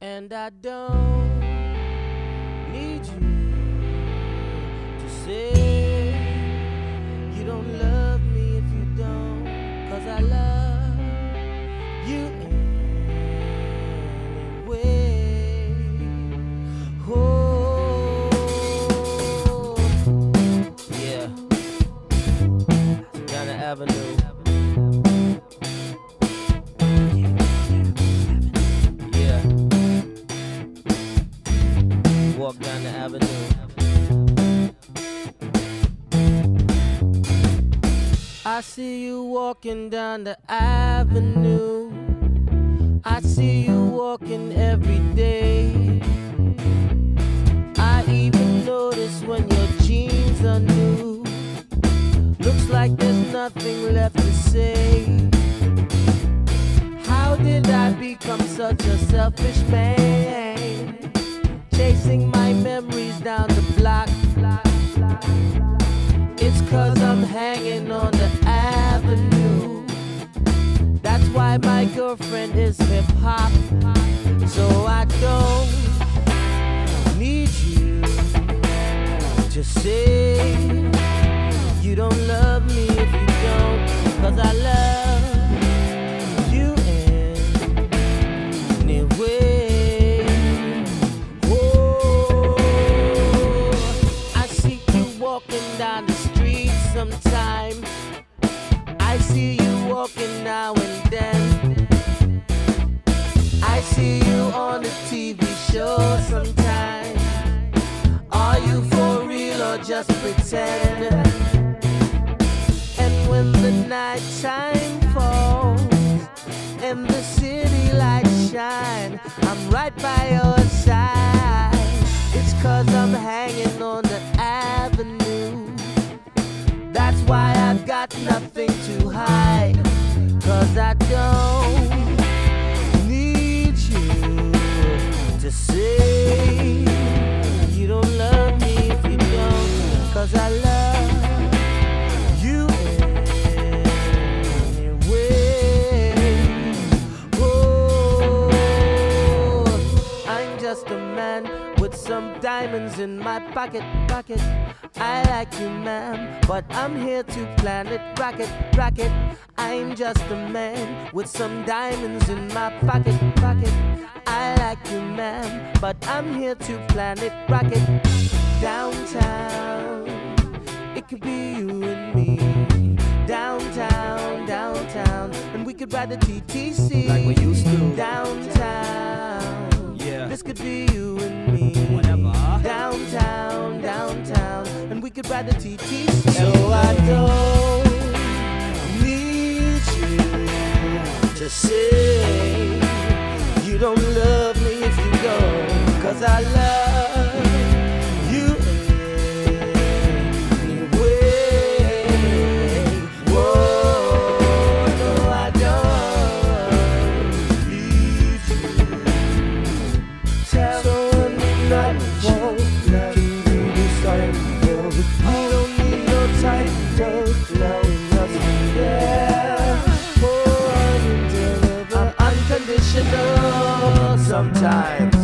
And I don't need you to say you don't love me if you don't, cause I love you anyway. Oh, yeah. The avenue. Walk down the avenue. I see you walking down the avenue. I see you walking every day. I even notice when your jeans are new. Looks like there's nothing left to say. How did I become such a selfish man? Chasing my memories down the block. It's cause I'm hanging on the avenue. That's why my girlfriend is hip hop. So I don't need you to say sometime. I see you walking now and then. I see you on a TV show sometimes. Are you for real or just pretend? And when the night time falls and the city lights shine, I'm right by your side. It's cause I'm hanging on the got nothing to hide. Some diamonds in my pocket, pocket. I like you, ma'am, but I'm here to planet rocket, rocket. I'm just a man with some diamonds in my pocket, pocket. I like you, ma'am, but I'm here to planet rocket downtown. It could be you and me downtown, downtown, and we could ride the TTC Like we used to. downtown. Ride the TTC. So I don't need you to say you don't love me if you go, cause I love yeah.